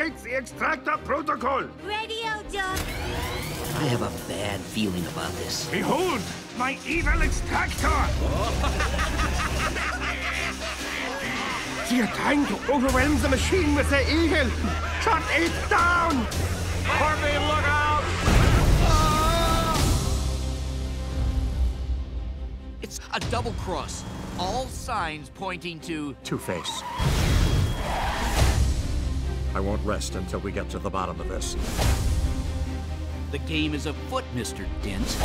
Propagate the extractor protocol! Radio, Doc. I have a bad feeling about this. Behold, my evil extractor! they are trying to overwhelm the machine with their eagle! Shut it down! Harvey, look out! It's a double cross. All signs pointing to Two-Face. I won't rest until we get to the bottom of this. the game is afoot, Mr. Dent.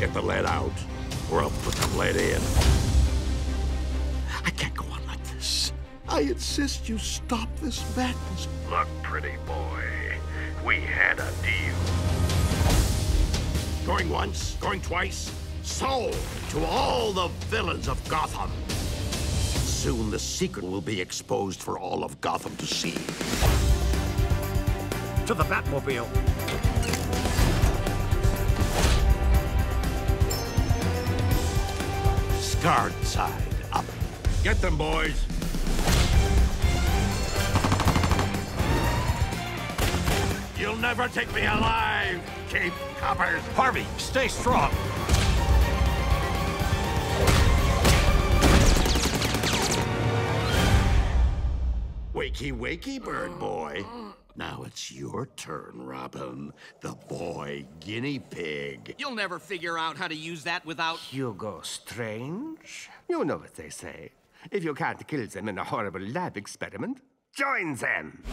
Get the lead out, or I'll put the lead in. I can't go on like this. I insist you stop this madness. Look, pretty boy, we had a deal. Going once, going twice. Sold to all the villains of Gotham. Soon the secret will be exposed for all of Gotham to see. To the Batmobile! Scarred side up. Get them, boys. You'll never take me alive, Cape Coppers. Harvey, stay strong! Wakey, wakey, bird boy. Now it's your turn, Robin, the boy guinea pig. You'll never figure out how to use that without. Hugo Strange? You know what they say. If you can't kill them in a horrible lab experiment, join them!